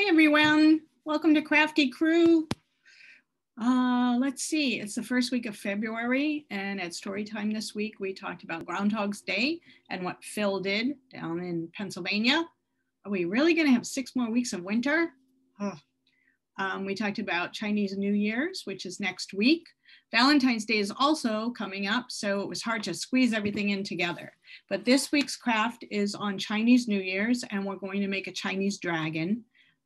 Hi, everyone. Welcome to Crafty Crew. Uh, let's see, it's the first week of February, and at story time this week, we talked about Groundhog's Day and what Phil did down in Pennsylvania. Are we really going to have six more weeks of winter? Um, we talked about Chinese New Year's, which is next week. Valentine's Day is also coming up, so it was hard to squeeze everything in together. But this week's craft is on Chinese New Year's, and we're going to make a Chinese dragon.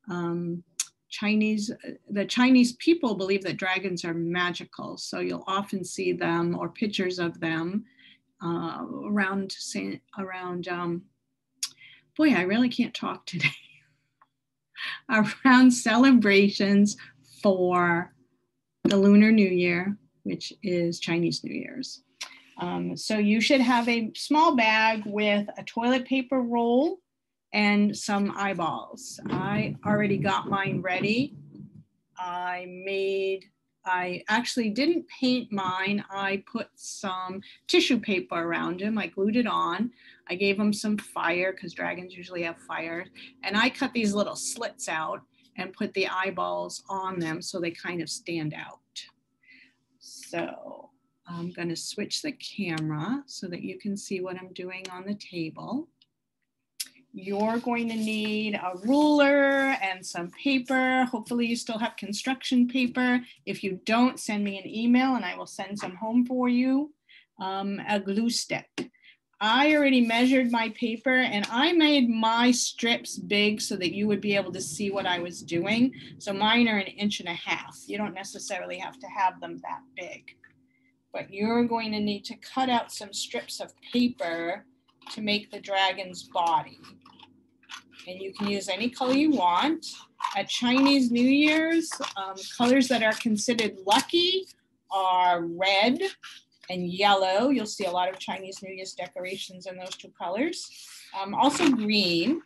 Um, Chinese, the Chinese people believe that dragons are magical, so you'll often see them or pictures of them uh, around, around. Um, boy, I really can't talk today. around celebrations for the Lunar New Year, which is Chinese New Year's. Um, so you should have a small bag with a toilet paper roll and some eyeballs. I already got mine ready. I made, I actually didn't paint mine. I put some tissue paper around them. I glued it on. I gave them some fire because dragons usually have fire. And I cut these little slits out and put the eyeballs on them so they kind of stand out. So I'm going to switch the camera so that you can see what I'm doing on the table. You're going to need a ruler and some paper. Hopefully you still have construction paper. If you don't, send me an email and I will send some home for you. Um, a glue stick. I already measured my paper and I made my strips big so that you would be able to see what I was doing. So mine are an inch and a half. You don't necessarily have to have them that big, but you're going to need to cut out some strips of paper to make the dragon's body. And you can use any color you want. At Chinese New Year's, um, colors that are considered lucky are red, and yellow. You'll see a lot of Chinese New Year's decorations in those two colors. Um, also green.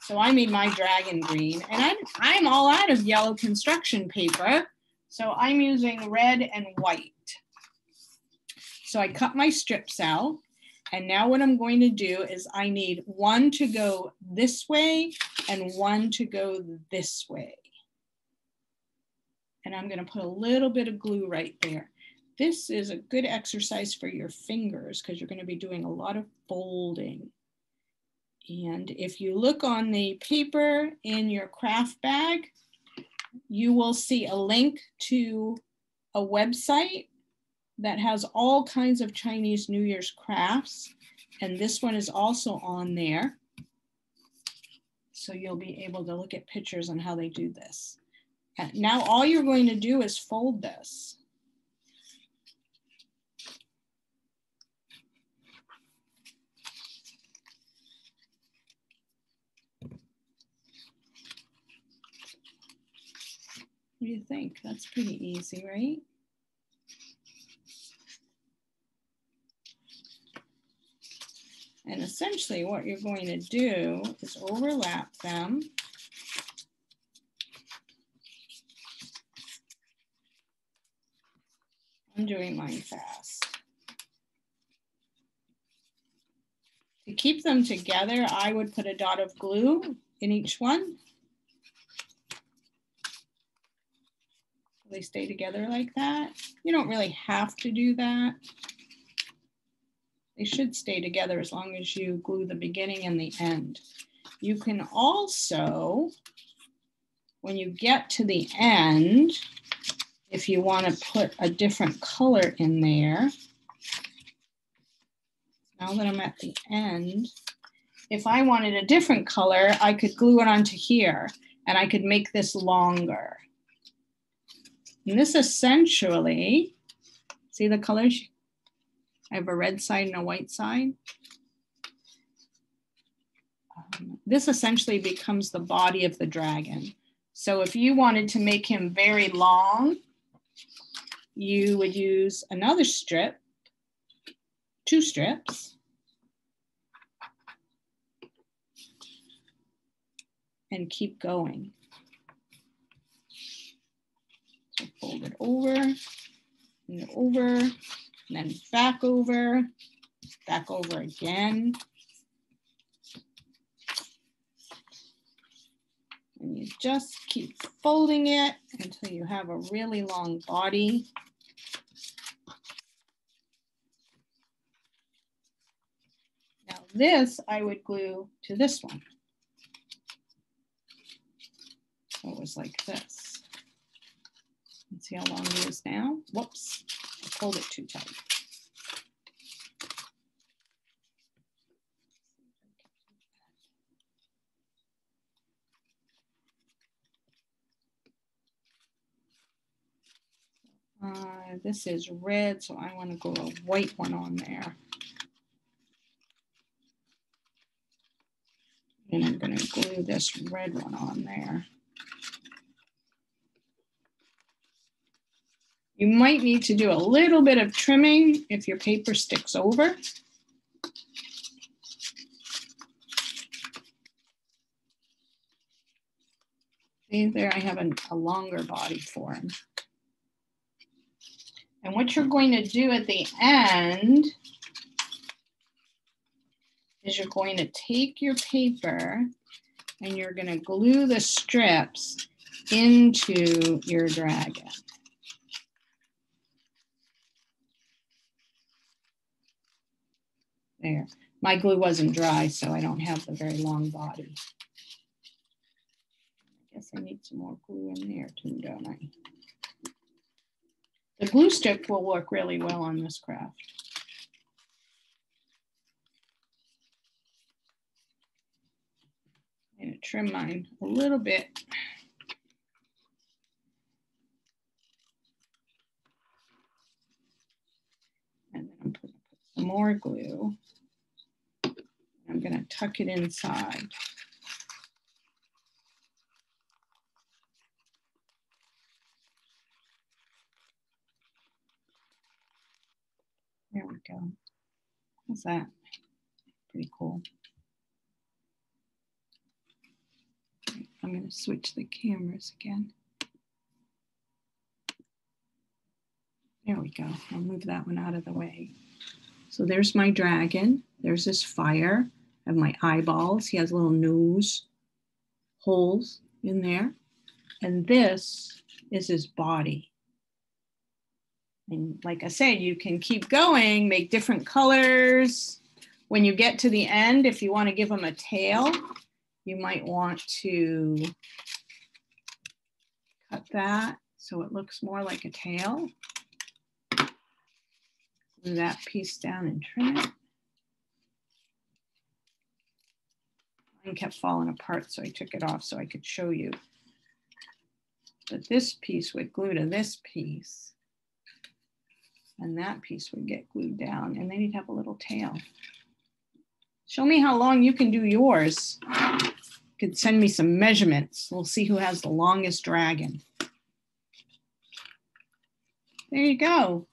So I made my dragon green and I'm, I'm all out of yellow construction paper. So I'm using red and white. So I cut my strips out and now what I'm going to do is I need one to go this way and one to go this way. And I'm gonna put a little bit of glue right there. This is a good exercise for your fingers because you're going to be doing a lot of folding. And if you look on the paper in your craft bag, you will see a link to a website that has all kinds of Chinese New Year's crafts. And this one is also on there. So you'll be able to look at pictures on how they do this. Uh, now all you're going to do is fold this. What do you think? That's pretty easy, right? And essentially what you're going to do is overlap them. I'm doing mine fast. To keep them together, I would put a dot of glue in each one. they stay together like that. You don't really have to do that. They should stay together as long as you glue the beginning and the end. You can also, when you get to the end, if you want to put a different color in there, now that I'm at the end, if I wanted a different color, I could glue it onto here and I could make this longer. And this essentially, see the colors? I have a red side and a white side. Um, this essentially becomes the body of the dragon. So if you wanted to make him very long, you would use another strip, two strips, and keep going. So fold it over, and over, and then back over, back over again. And you just keep folding it until you have a really long body. Now this I would glue to this one. So it was like this. Let's see how long it is now. Whoops, Pulled it too tight. Uh, this is red, so I want to go a white one on there. And I'm going to glue this red one on there. You might need to do a little bit of trimming if your paper sticks over. See there, I have a, a longer body form. And what you're going to do at the end is you're going to take your paper and you're going to glue the strips into your dragon. There. My glue wasn't dry, so I don't have the very long body. I guess I need some more glue in there too, don't I? The glue stick will work really well on this craft. I'm to trim mine a little bit. And then I'm going to put some more glue. I'm going to tuck it inside. There we go. How's that? Pretty cool. I'm going to switch the cameras again. There we go. I'll move that one out of the way. So there's my dragon. There's this fire. I have my eyeballs. He has little nose holes in there. And this is his body. And like I said, you can keep going, make different colors. When you get to the end, if you want to give him a tail, you might want to cut that so it looks more like a tail. Glue that piece down and trim it. Mine kept falling apart, so I took it off so I could show you. But this piece would glue to this piece and that piece would get glued down and then you'd have a little tail. Show me how long you can do yours. You could send me some measurements. We'll see who has the longest dragon. There you go.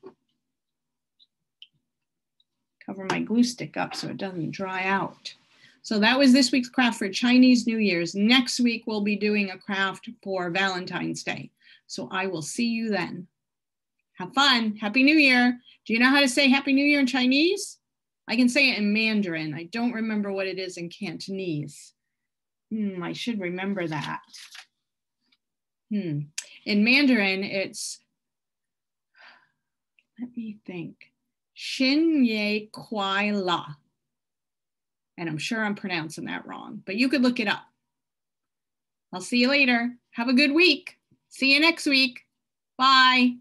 Cover my glue stick up so it doesn't dry out. So that was this week's craft for Chinese New Year's. Next week, we'll be doing a craft for Valentine's Day. So I will see you then. Have fun. Happy New Year. Do you know how to say Happy New Year in Chinese? I can say it in Mandarin. I don't remember what it is in Cantonese. Hmm, I should remember that. Hmm. In Mandarin, it's, let me think, Xin Ye Kuai La. And I'm sure I'm pronouncing that wrong, but you could look it up. I'll see you later. Have a good week. See you next week. Bye.